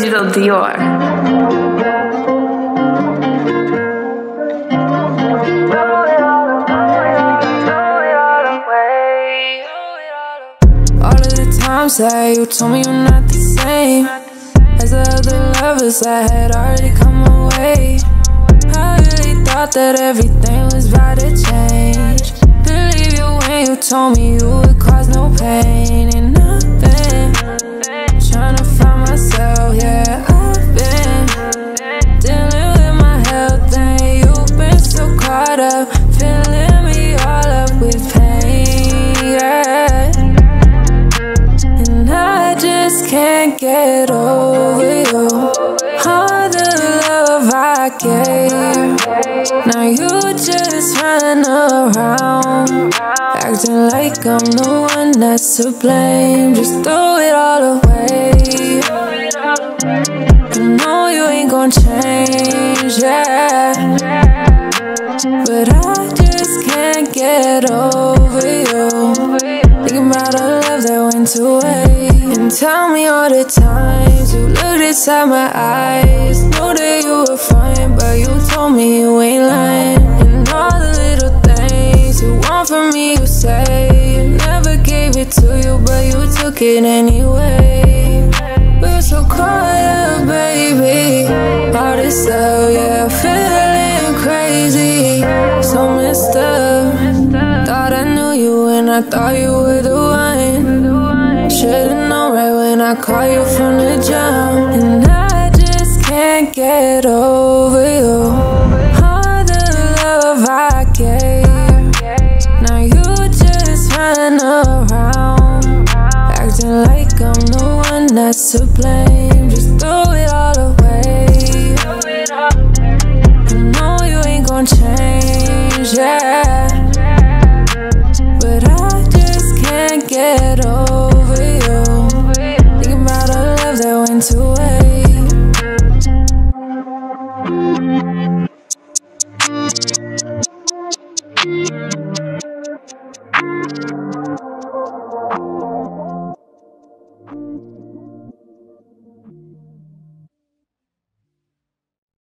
Lil Dior. All of the times that you told me you're not the same. As the other lovers that had already come away I really thought that everything was about to change. Believe you when you told me you would cause no pain. And nothing get over you. All the love I gave. Now you just run around. Acting like I'm the one that's to blame. Just throw it all away. I know you ain't gonna change, yeah. But I just can't get over you. Thinking about the love that went away. And tell me all the times you looked inside my eyes. Know that you were fine, but you told me you ain't lying. And all the little things you want from me, you say. You never gave it to you, but you took it anyway. We're so caught up, baby. All this love, yeah, feeling crazy. So messed up. Thought I knew you when I thought you were the one. Should've known right when I called you from the jump. And I just can't get over you. All the love I gave. Now you just run around. Acting like I'm the one that's to blame. Just throw it all away. I know you ain't gon' change, yeah. time to wait.